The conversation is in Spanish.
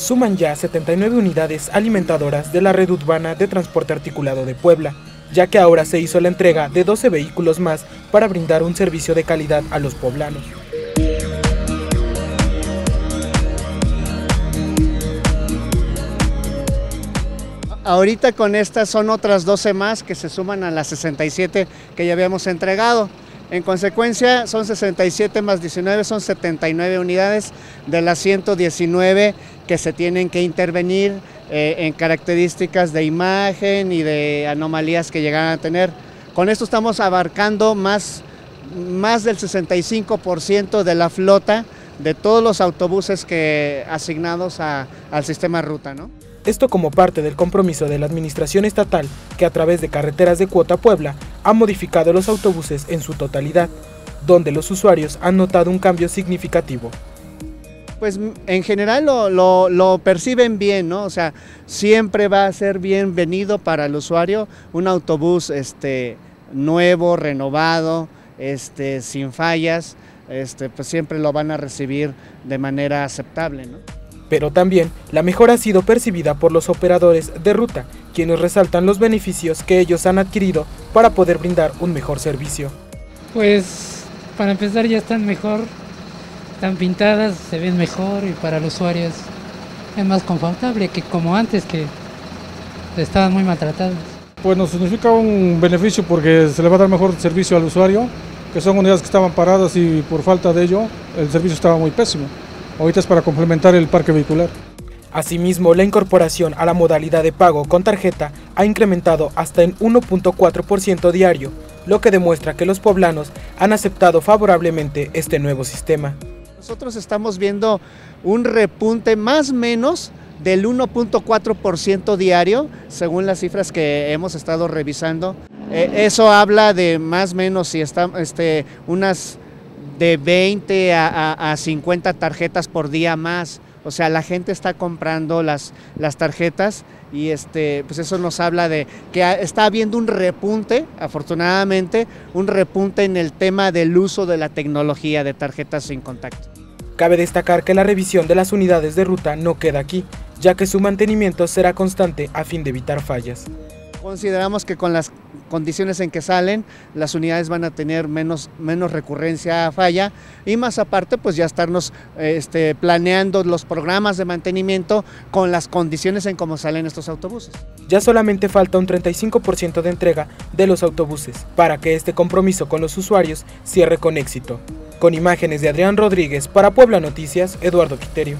suman ya 79 unidades alimentadoras de la red urbana de transporte articulado de Puebla, ya que ahora se hizo la entrega de 12 vehículos más para brindar un servicio de calidad a los poblanos. Ahorita con estas son otras 12 más que se suman a las 67 que ya habíamos entregado. En consecuencia, son 67 más 19, son 79 unidades de las 119 que se tienen que intervenir eh, en características de imagen y de anomalías que llegan a tener. Con esto estamos abarcando más, más del 65% de la flota de todos los autobuses que asignados al sistema ruta. ¿no? Esto como parte del compromiso de la Administración Estatal que a través de carreteras de cuota Puebla ha modificado los autobuses en su totalidad, donde los usuarios han notado un cambio significativo. Pues en general lo, perciben bien, ¿no? O sea, siempre va a ser bienvenido para el usuario un autobús este, nuevo, renovado, este, sin fallas, este, pues siempre lo van a recibir de manera aceptable, ¿no? Pero también la mejora ha sido percibida por los operadores de ruta, quienes resaltan los beneficios que ellos han adquirido para poder brindar un mejor servicio. Pues para empezar ya están mejor, están pintadas, se ven mejor y para los usuarios es más confortable que como antes que estaban muy maltratados. Pues nos significa un beneficio porque se le va a dar mejor servicio al usuario, que son unidades que estaban paradas y por falta de ello el servicio estaba muy pésimo. Ahorita es para complementar el parque vehicular. Asimismo, la incorporación a la modalidad de pago con tarjeta ha incrementado hasta en 1.4% diario, lo que demuestra que los poblanos han aceptado favorablemente este nuevo sistema. Nosotros estamos viendo un repunte más o menos del 1.4% diario, según las cifras que hemos estado revisando. Eh, eso habla de más o menos si está, este, unas de 20 a, 50 tarjetas por día más. O sea, la gente está comprando las, las tarjetas y este, pues eso nos habla de que está habiendo un repunte, afortunadamente, un repunte en el tema del uso de la tecnología de tarjetas sin contacto. Cabe destacar que la revisión de las unidades de ruta no queda aquí, ya que su mantenimiento será constante a fin de evitar fallas. Consideramos que con las condiciones en que salen, las unidades van a tener menos, menos recurrencia a falla y más aparte pues ya estarnos este, planeando los programas de mantenimiento con las condiciones en cómo salen estos autobuses. Ya solamente falta un 35% de entrega de los autobuses para que este compromiso con los usuarios cierre con éxito. Con imágenes de Adrián Rodríguez para Puebla Noticias, Eduardo Quiterio.